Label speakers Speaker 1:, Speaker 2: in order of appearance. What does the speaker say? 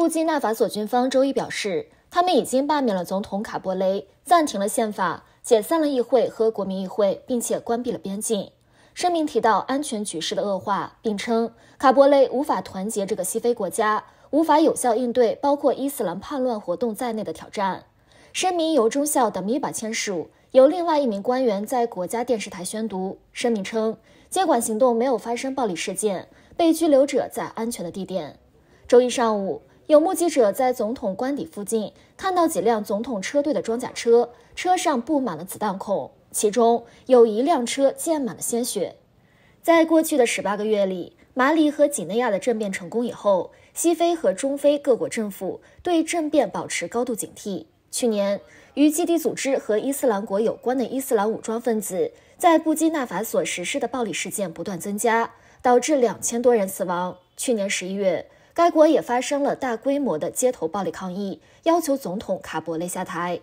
Speaker 1: 布基纳法索军方周一表示，他们已经罢免了总统卡波雷，暂停了宪法，解散了议会和国民议会，并且关闭了边境。声明提到安全局势的恶化，并称卡波雷无法团结这个西非国家，无法有效应对包括伊斯兰叛乱活动在内的挑战。声明由中校的米巴签署，由另外一名官员在国家电视台宣读。声明称，接管行动没有发生暴力事件，被拘留者在安全的地点。周一上午，有目击者在总统官邸附近看到几辆总统车队的装甲车，车上布满了子弹孔，其中有一辆车溅满了鲜血。在过去的十八个月里，马里和几内亚的政变成功以后，西非和中非各国政府对政变保持高度警惕。去年，与基地组织和伊斯兰国有关的伊斯兰武装分子在布基纳法索实施的暴力事件不断增加，导致两千多人死亡。去年十一月，该国也发生了大规模的街头暴力抗议，要求总统卡博雷下台。